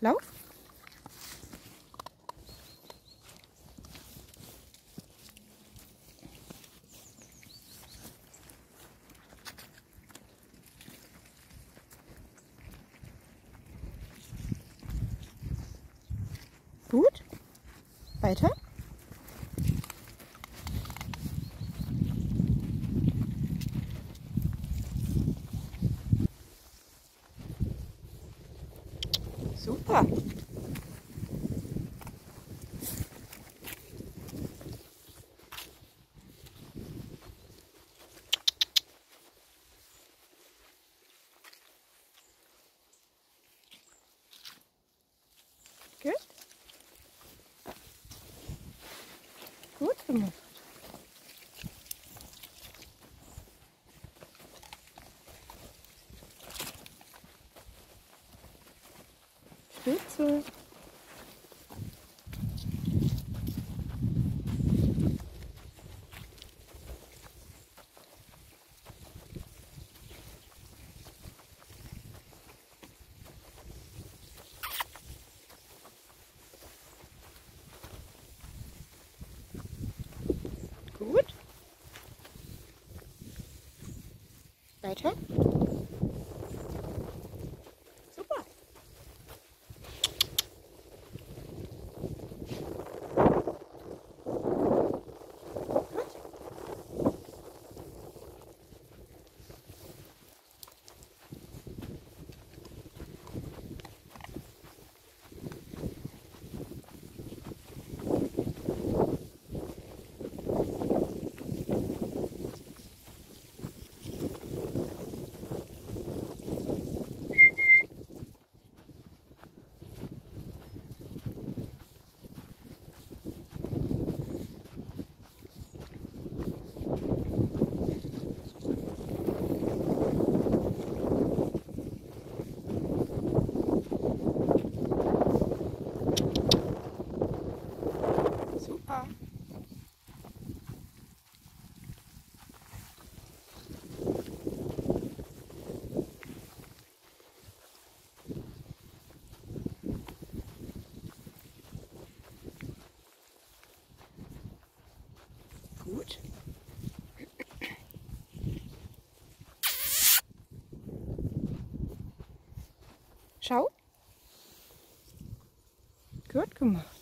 Lauf. Gut. Weiter. Super. Gut. Gut gemacht. Spitze. Gut. Weiter. Super. Gut. Super. Gut. Schau. Gut gemacht.